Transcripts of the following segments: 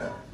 Uh.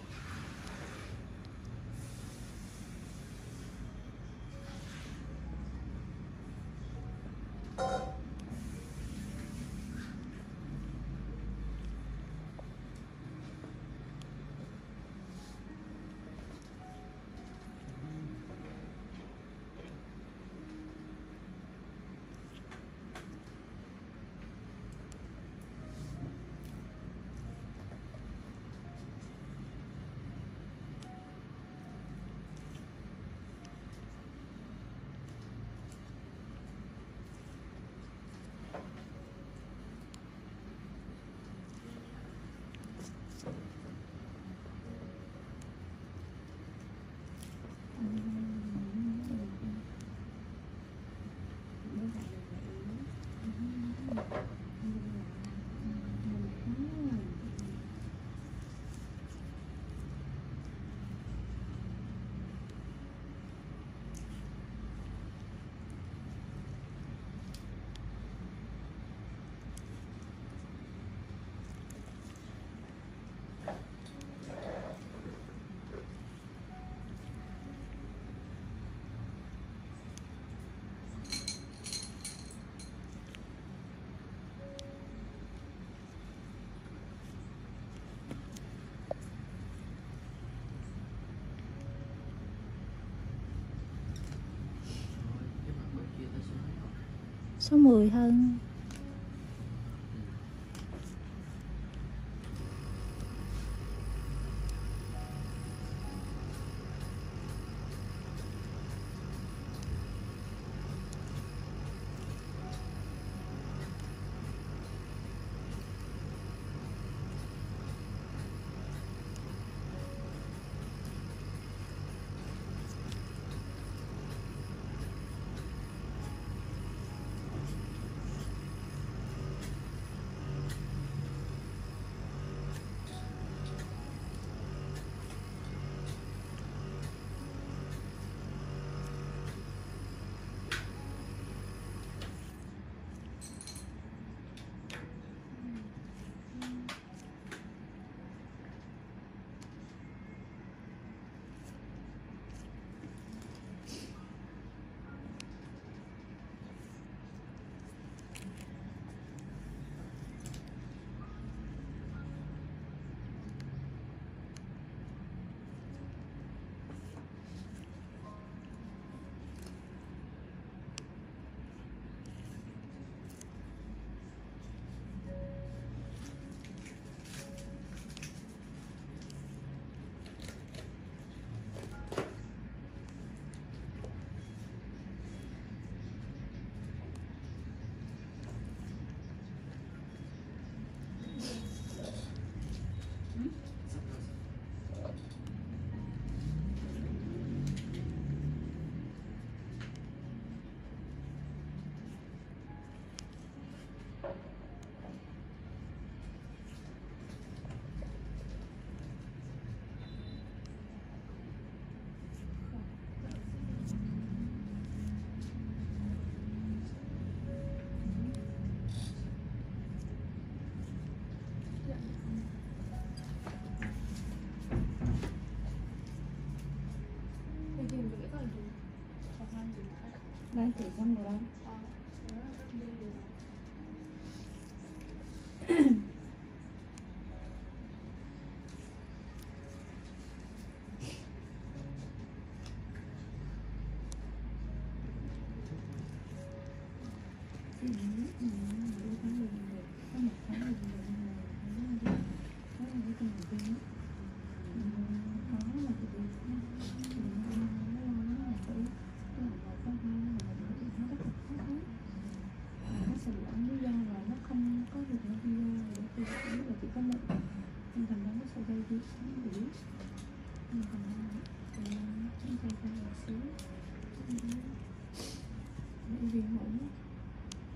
số 10 hơn. 来，给张哥啦 vì mũ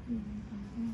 vì còn cái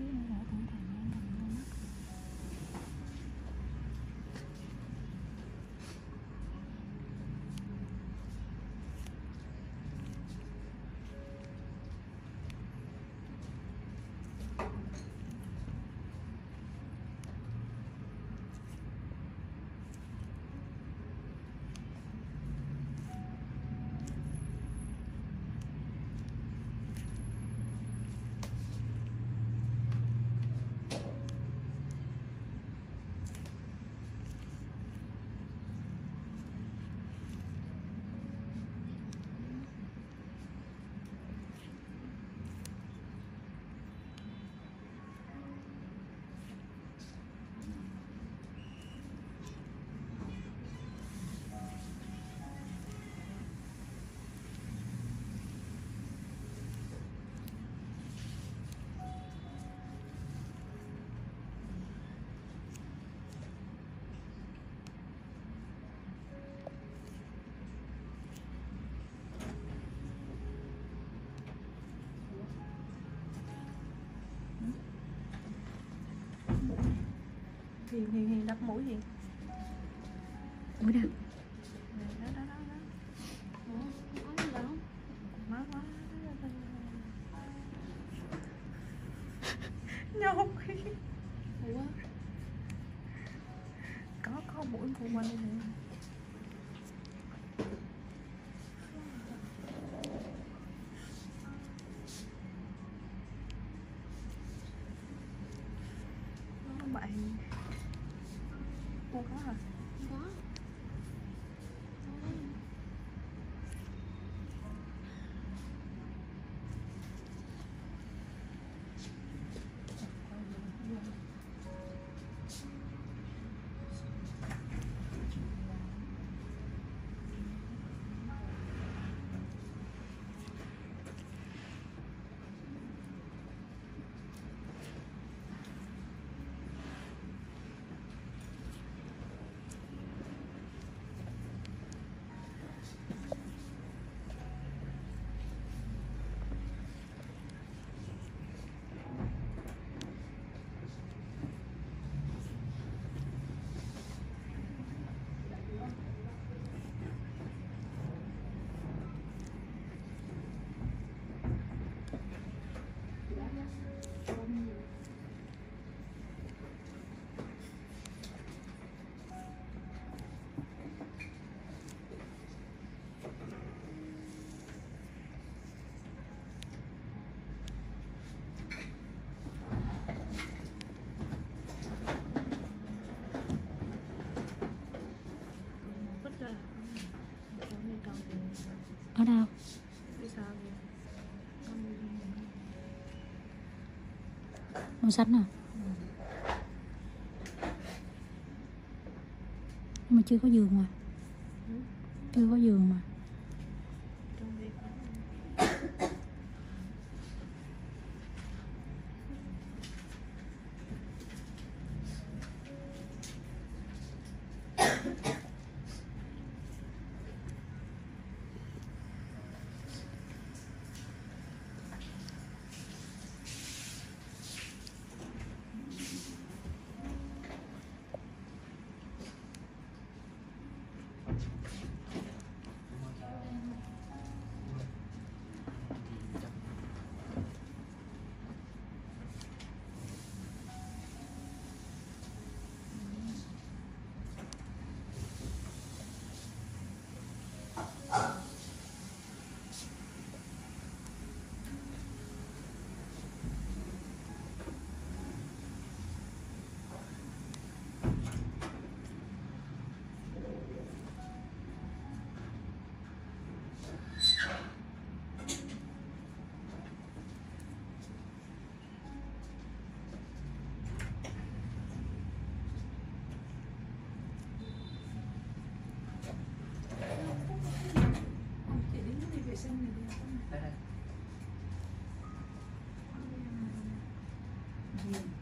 Yeah. Hiền hiền hiền đắp mũi hiền. Mũi đâu đó đó đó đó. Ủa, có gì đâu má quá nhóc. Ủa, có có mũi của mình này ở đâu đi màu xanh à? Nhưng mà chưa có giường mà. Chưa có giường mà. Huh? Isang nabiyat. Tara. Ayan.